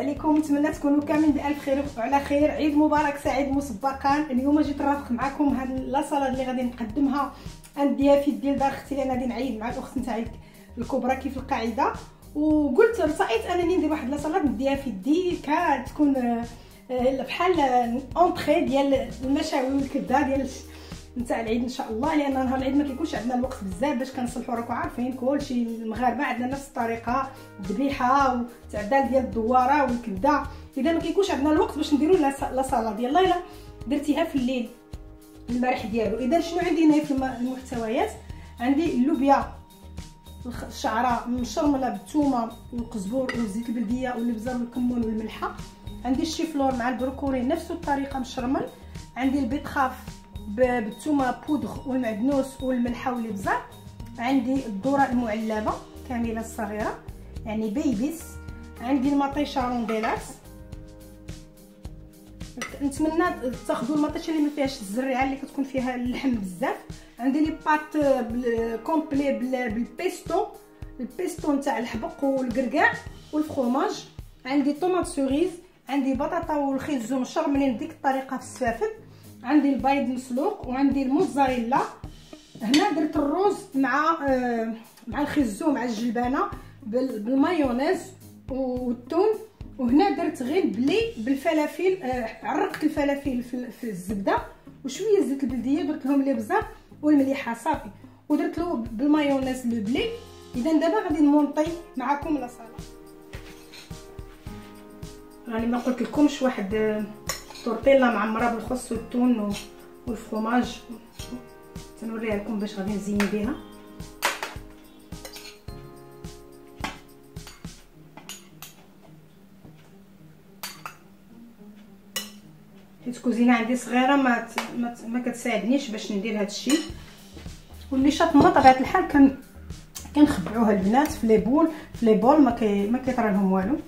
عليكم. نتمنى تكونوا كاملين بألف خير وعلى خير. عيد مبارك سعيد مسبقا. اليوم جيت نرافق معكم هاد لاصاله اللي غادي نقدمها. عندي في ديال دار أختي اللي أنا غادي نعيد مع الأخت نتاعي الكبرى كيف القاعدة. وقلت رصعيت أنني ندير واحد لاصاله في يدي كتكون آه، بحال اونطري ديال المشاوي والكبدة ديال نتاع العيد إن شاء الله لأن نهار العيد ما كيكونش عندنا الوقت بزاف باش كنصلحوا راكم عارفين كلشي المغاربة عندنا نفس الطريقة الذبيحة وتعدال ديال الدوارة والكبدة. إذا ما كيكونش عندنا الوقت باش نديروا la salade. ديال لا درتيها في الليل المرح ديالو. إذا شنو عندي هنا في المحتويات؟ عندي اللوبيا الشعره مشرمله بالثومة والقزبور وزيت البلدية والابزار والكمون والملحة. عندي الشيفلور مع البروكولي نفس الطريقة مشرمل. عندي ال betterave بالثومه بودغ والمعدنوس والملحة والإبزار. عندي الذرة المعلبة كاملة الصغيرة. يعني bébés عندي المطيشة رونديلات نتمنى تاخذوا المطيشة اللي ما فيهاش الزريعة اللي كتكون فيها اللحم بزاف. عندي les pâtes complètes بالبيستو. البيستو نتاع الحبق والكركاع وال fromage عندي tomates cerises عندي بطاطا والخيزو مشرملين بديك الطريقة في السافد عندي البيض مسلوق وعندي الموزاريلا. هنا درت الروز مع آه مع الخيزو مع الجلبانة بالمايونيز والثوم وهنا درت غير بلي بالفلافل آه عرقت الفلافل في الزبدة. وشوية زيت البلدية درت لهم لي بزاف والمليحة صافي. ودرت له بالمايونيز لو بلي. إذا دابا غادي نمونطي معكم لا راني ما قلت لكمش واحد تورتيلا معمره بالخس والثوم والفرomاج تنوريها لكم باش غادي نزين بها حيت الكوزينه عندي صغيرة ما ما, ما كتساعدنيش باش ندير هذا الشيء واللي شاطمه طبيعه الحال كان كنخبعوها البنات في لي بول في لي بول ما كي ما كيطرى لهم والو.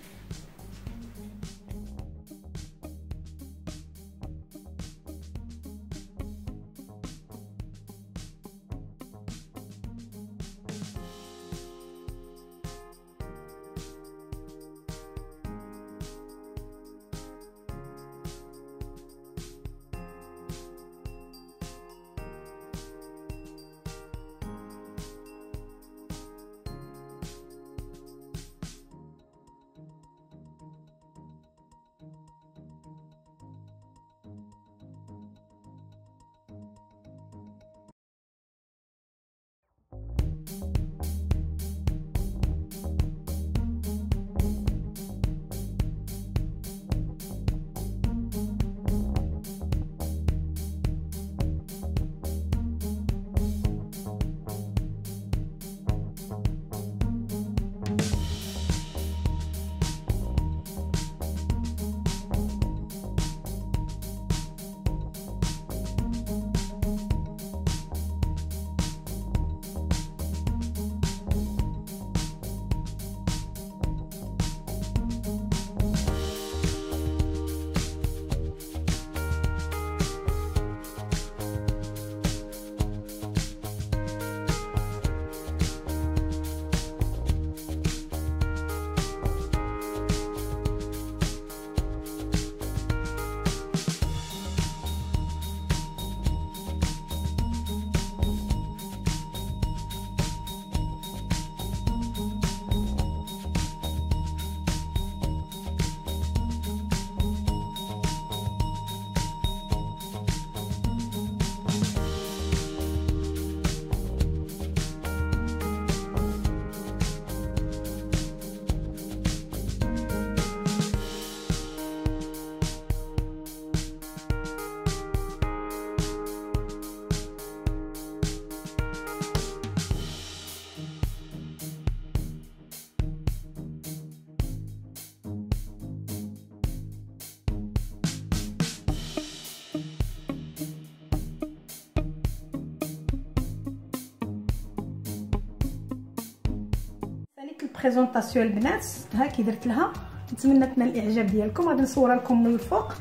présentation البنات ها كي درت لها. نتمنى تنال الإعجاب ديالكم. غادي نصورها لكم من الفوق.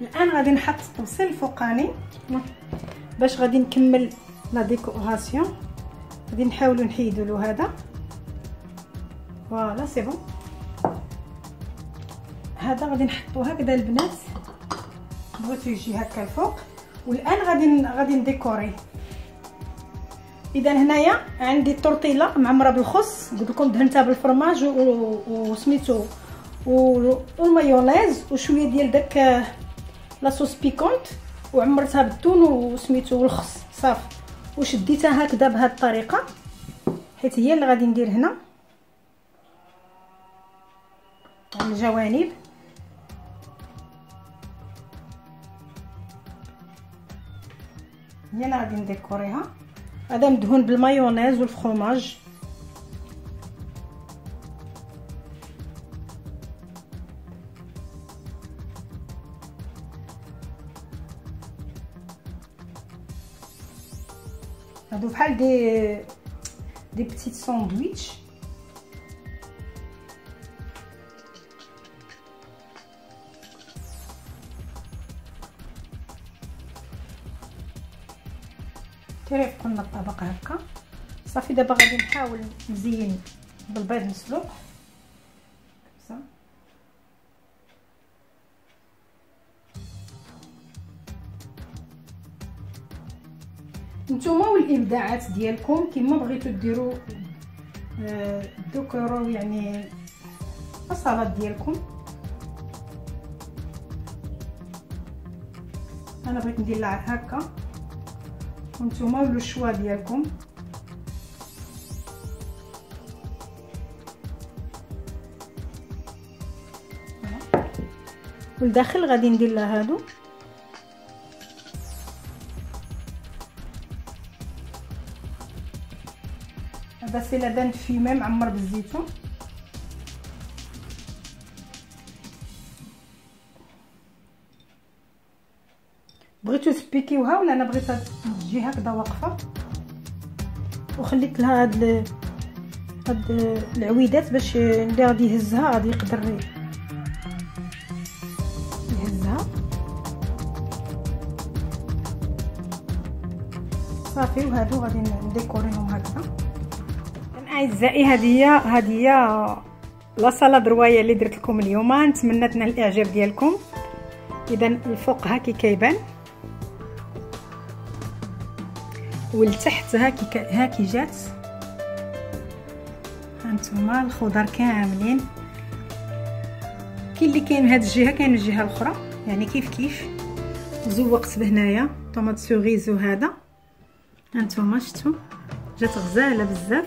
الآن غادي نحط الطبسيل الفوقاني باش غادي نكمل la décoration غادي نحاولوا نحيدوا له هذا. voilà c'est bon. هذا غادي نحطو هكذا البنات بغيتو يجي هكا الفوق والآن غادي غادي نديكوري اذا هنايا عندي التورتيلا معمره بالخس قلت لكم دهنتها بالفرماج وسميتو والمايونيز وشويه ديال داك لاصوص بيكونت. وعمرتها بالثوم وسميتو والخس صافي وشديتها هكذا بهذه الطريقة. حيت هي اللي غادي ندير هنا. الجوانب. هي اللي غادي نديكوريها. هذا مدهون بالمايونيز والفرomage هادو بحال دي دي بتيت ساندويتش. تيريفقوا لنا الطبق هكا. صافي دابا غادي نحاول نزين بالبيض مسلوق نتوما والابداعات ديالكم كما بغيتو ديروا آه ديكورو يعني الصالات ديالكم. أنا بغيت ندير لها هكا. وأنتم ولو الشوا ديالكم والداخل غادي ندير لها هادو. هذا سي لادان فيمي معمر بالزيتون. بغيتو تبيكيوها ولا أنا بغيتها تجي هكذا واقفة. وخليت لها هاد هاد العويدات باش اللي غادي يهزها غادي يقدر يهزها. صافي وهادو غادي نديكوريهم هكذا. أعزائي هذه هذه هي لا سالاد رواية اللي درت لكم اليوم. نتمنى تنال الإعجاب ديالكم. اذا الفوق هاكي كيبان. والتحت هاكي هاكي جات. هانتوما الخضر كاملين. كاين اللي كاين من هاد الجهة كاين من الجهة الأخرى. يعني كيف كيف؟ زوقت بهنايا tomates cerises و هذا هانتوما شفتوا جات غزالة بزاف.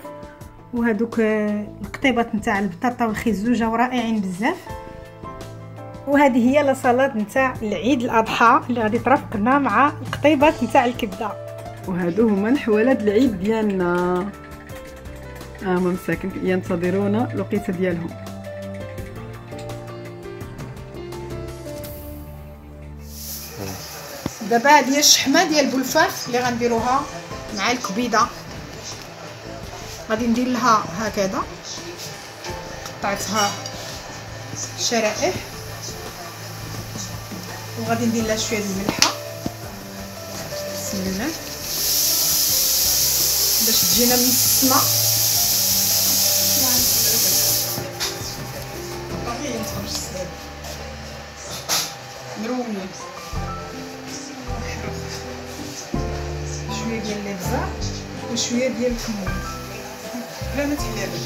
وهذوك القطيبات نتاع البطاطا والخيزو جاو رائعين بزاف. وهذه هي لا سالاد نتاع العيد الأضحى اللي غادي ترافقنا مع القطيبات نتاع الكبدة. وهادو هما الحوالات العيد ديالنا. آه مساكن ينتظرون الوقيته ديالهم. دابا هذه الشحمة ديال بولفاف اللي غنديروها مع الكبيدة. غادي ندير لها هكذا. قطعتها شرائح. وغادي ندير لها شوية الملحة. بسم الله. باش تجينا مسمه مروني شوية ديال الابزار وشوية ديال الكمون. لا ما تحلابش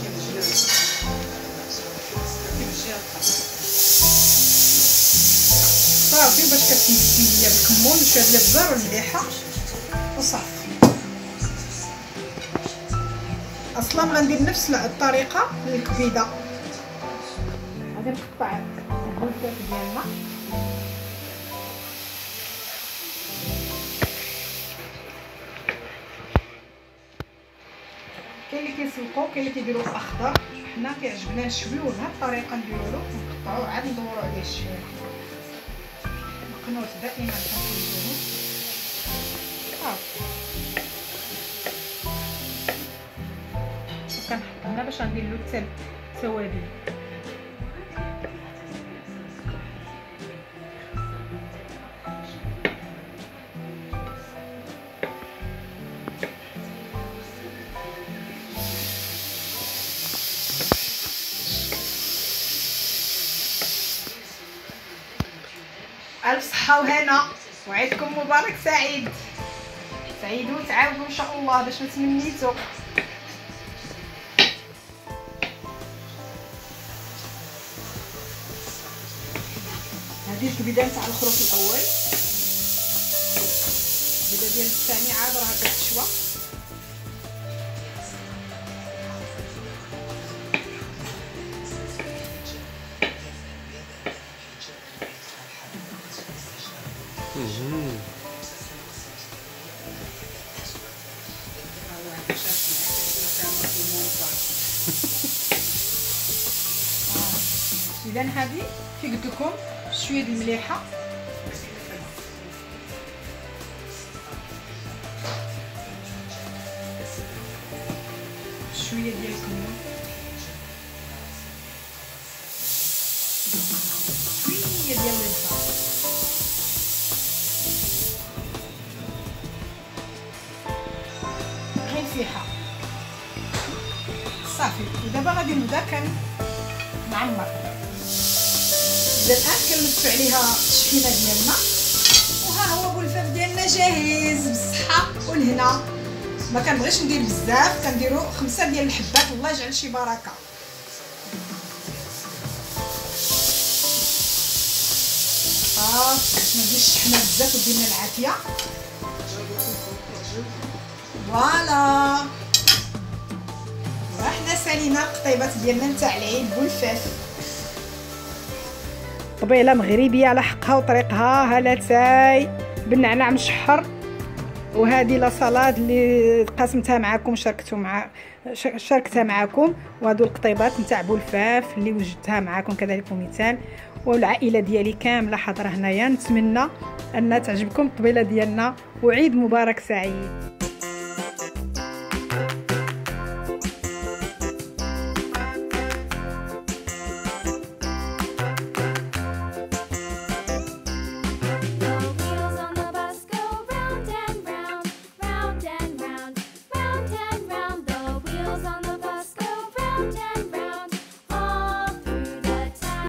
صافي باش كتمسكي ليا بالكمون وشوية ديال الابزار والمليحه وصافي. أصلا غندير نفس الطريقة للكبيده غادي نقطع البولكات ديالنا. كاين اللي كيسلقو كاين اللي كيديروه اخضر حنا كيعجبنا نشويوه بهاد الطريقة نديروه نقطعوه عاد ندورو عليه الشويه القنوت دائما. كنخرجوهم هنا باش غندير له حتى التوابل ألف صحة وهنا. وعيدكم مبارك سعيد. سعيدوا وتعاودوا إن شاء الله باش نتمنيتو. هذه الكبيده تاع الخروف الأول. الكبيده ديال الثاني عاد راه كتشوى اذا هذه كي قلت لكم شوية د المليحه شوية ديال الكمون. شوية ديال الزبده غير فيها صافي. ودابا غادي نبدا كان اذا الان كنمسحوا عليها الشحينه ديالنا وها هو بولفاف ديالنا جاهز بالصحه والهنا ما كنبغيش ندير بزاف كنديروا خمسة ديال الحبات. الله يجعل شي بركة. باش ما نديرش الشحنه بزاف ودير لنا العافية. voilà. وحنا سالينا القطيبات ديالنا نتاع العيد بولفاف طبيله مغربية على حقها وطريقها ها لاتاي بالنعناع مشحر. وهذه la salade اللي قاسمتها معكم شاركتو مع شاركتها معكم وهادو القطيبات نتاع بولفاف اللي وجدتها معكم كذلك مثال والعائلة ديالي كاملة حاضرة هنايا. نتمنى ان تعجبكم الطبيله ديالنا. وعيد مبارك سعيد.